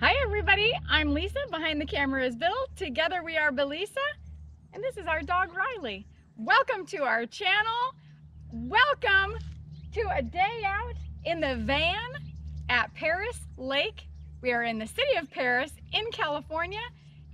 Hi everybody, I'm Lisa, behind the camera is Bill, together we are Billisa, and this is our dog Riley. Welcome to our channel, welcome to a day out in the van at Perris Lake. We are in the city of Perris in California.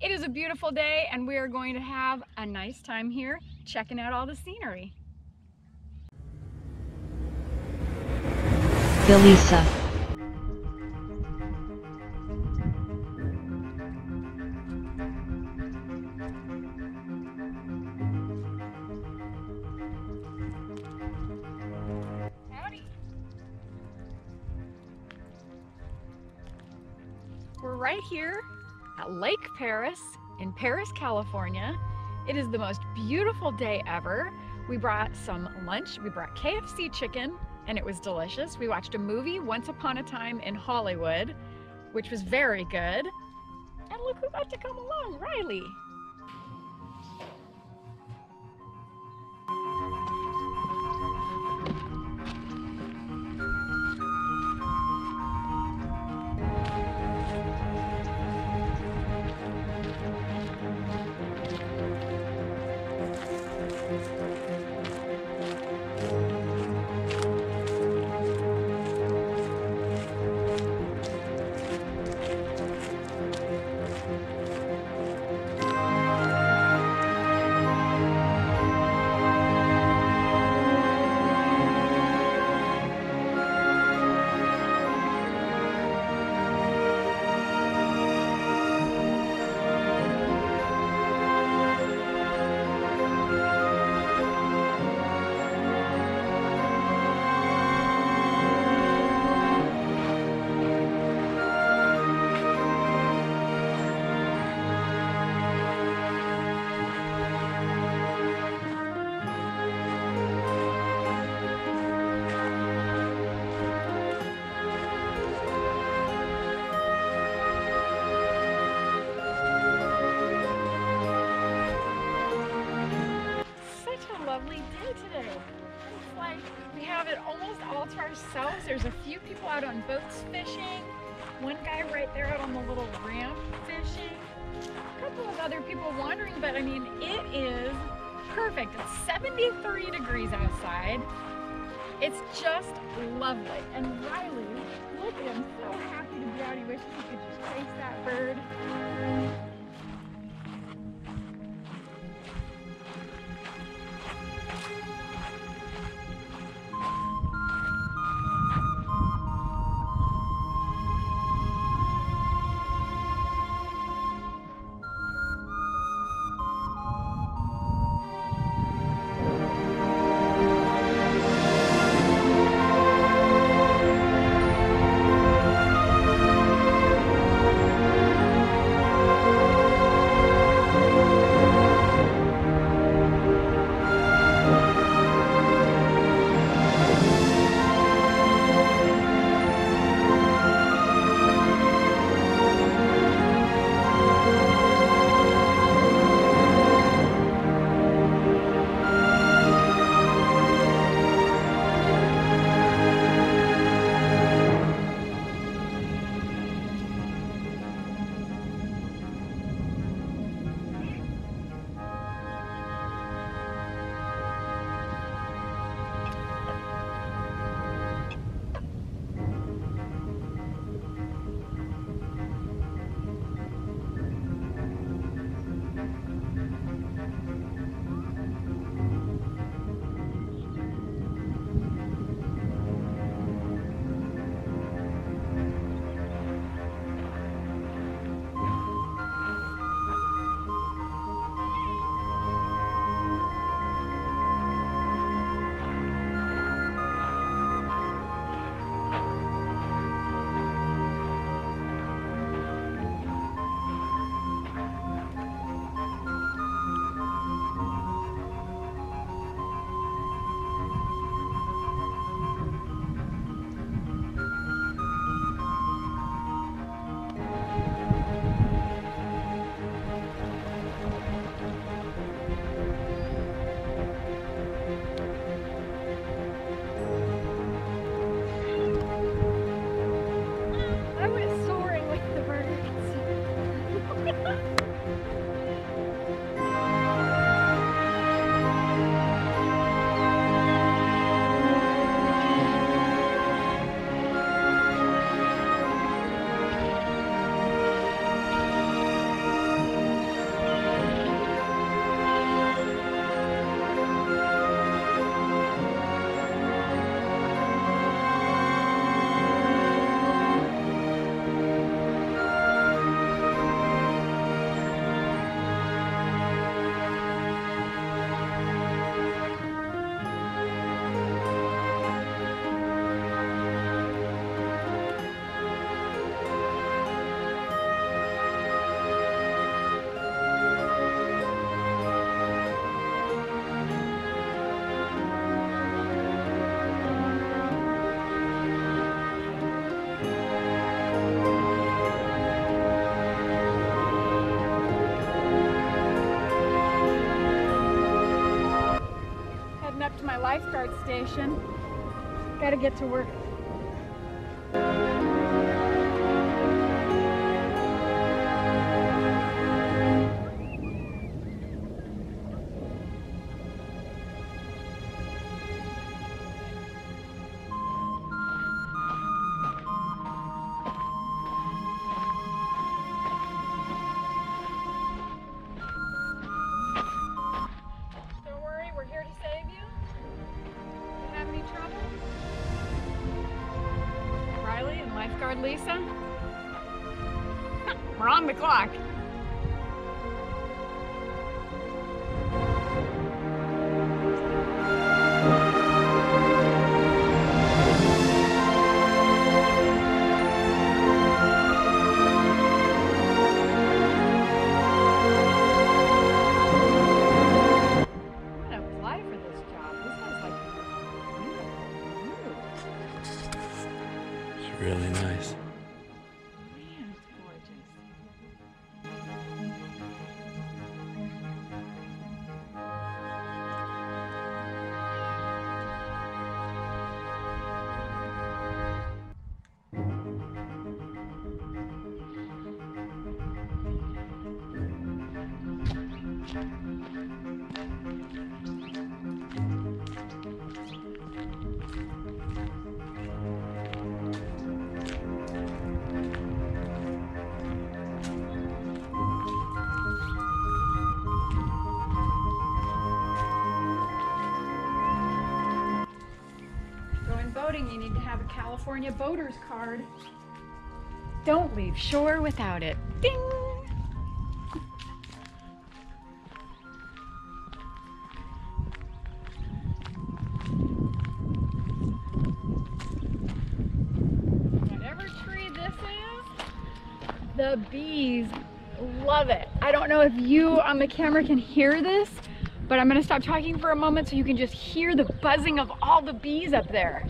It is a beautiful day and we are going to have a nice time here checking out all the scenery. Billisa. Right here at Lake Perris in Perris, California. It is the most beautiful day ever. We brought some lunch. We brought KFC chicken and it was delicious. We watched a movie, Once Upon a Time in Hollywood, which was very good. And look who got to come along, Riley. There's a few people out on boats fishing. One guy right there out on the little ramp fishing. A couple of other people wandering, but I mean, it is perfect. It's 73 degrees outside. It's just lovely. And Riley, look at him, so happy to be out. He wishes he could just chase that bird. BART station. Gotta get to work. Don't worry, we're here to save you. Riley and lifeguard Lisa? We're on the clock. You need to have a California boater's card. Don't leave shore without it. Ding! The bees love it. I don't know if you on the camera can hear this, but I'm gonna stop talking for a moment so you can just hear the buzzing of all the bees up there.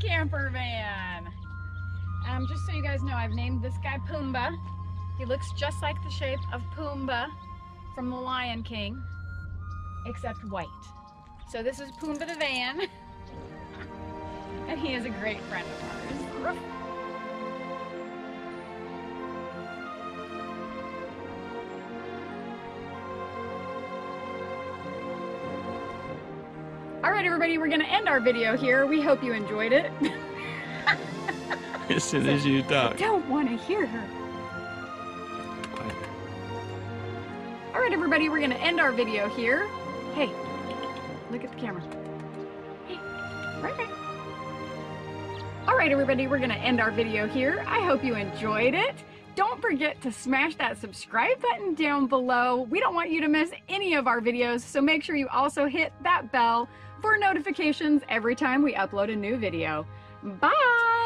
Camper van. Um, just so you guys know, I've named this guy Pumbaa. He looks just like the shape of Pumbaa from The Lion King, except white. So this is Pumbaa the van, and he is a great friend of ours. Right, everybody, we're gonna end our video here. We hope you enjoyed it. As soon as you talk. Don't want to hear her. All right, everybody, we're gonna end our video here. Hey, look at the camera. Hey, right there. All right, everybody, we're gonna end our video here. I hope you enjoyed it. Don't forget to smash that subscribe button down below. We don't want you to miss any of our videos, so make sure you also hit that bell for notifications every time we upload a new video. Bye!